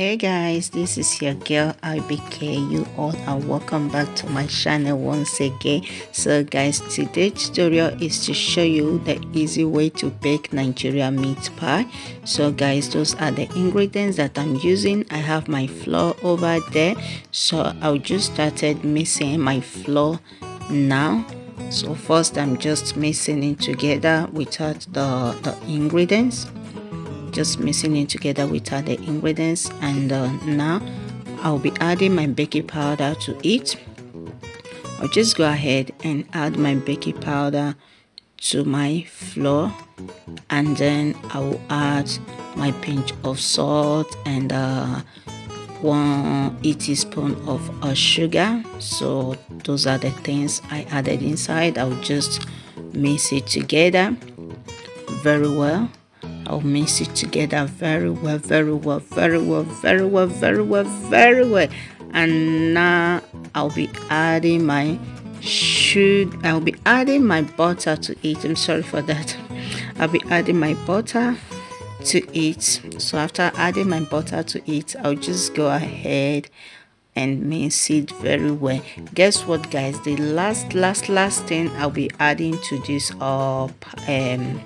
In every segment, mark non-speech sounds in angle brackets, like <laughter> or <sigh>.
hey guys this is your girl ibk you all are welcome back to my channel once again. So guys today's tutorial is to show you the easy way to bake nigeria meat pie. So guys those are the ingredients that i'm using. I have my flour over there. So i'll just started mixing my flour now. So first i'm just mixing it together without the the ingredients just mixing it together with other ingredients. And uh, now I'll be adding my baking powder to it. I'll just go ahead and add my baking powder to my flour. And then I will add my pinch of salt and uh, one teaspoon of uh, sugar. So those are the things I added inside. I'll just mix it together very well I'll mix it together very well, very well, very well, very well, very well, very well. And now I'll be adding my should I'll be adding my butter to it. I'm sorry for that. <laughs> I'll be adding my butter to it. So after adding my butter to it, I'll just go ahead and mix it very well guess what guys the last last last thing i'll be adding to this up um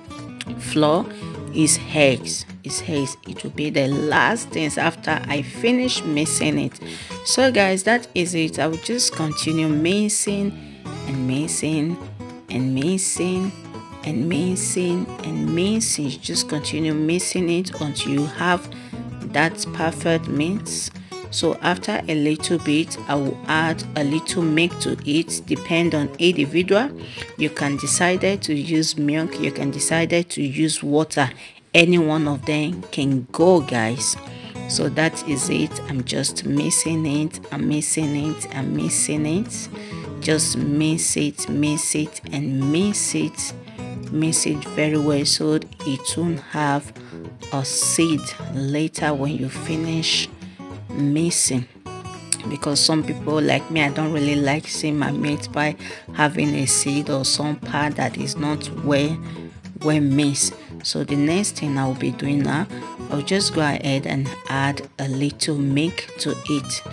flour is eggs is eggs it will be the last things after i finish mixing it. So guys that is it. I will just continue mixing and mixing and mixing and mixing and mixing. Just continue mixing it until you have that perfect mix so after a little bit i will add a little milk to it depend on individual. You can decide to use milk you can decide to use water. Any one of them can go guys. So that is it. I'm just missing it i'm missing it i'm missing it. Just miss it miss it and miss it. Miss it very well so it won't have a seed later when you finish missing because some people like me i don't really like seeing my meat pie having a seed or some part that is not well well mixed. So the next thing i'll be doing now i'll just go ahead and add a little milk to it.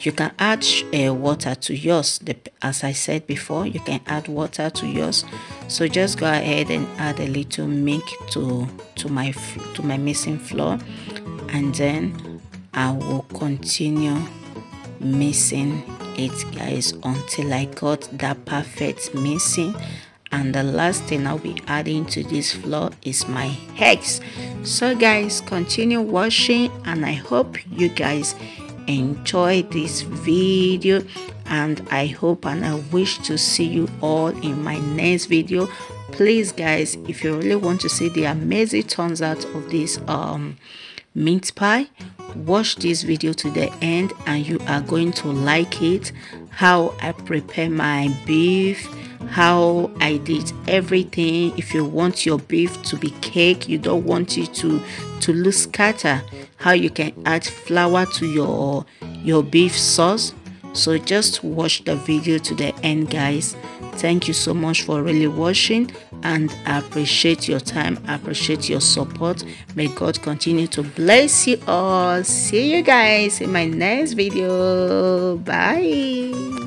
You can add uh, water to yours. As i said before you can add water to yours. So just go ahead and add a little milk to to my to my missing flour and then I will continue missing it guys until I got that perfect missing. and the last thing I'll be adding to this floor is my hex. so guys continue watching and I hope you guys enjoy this video and I hope and I wish to see you all in my next video please guys if you really want to see the amazing turns out of this um meat pie. Watch this video to the end and you are going to like it. How i prepare my beef how i did everything. If you want your beef to be cake you don't want it to to look scatter. How you can add flour to your your beef sauce. So just watch the video to the end guys thank you so much for really watching and I appreciate your time. I appreciate your support. May God continue to bless you all. See you guys in my next video. Bye.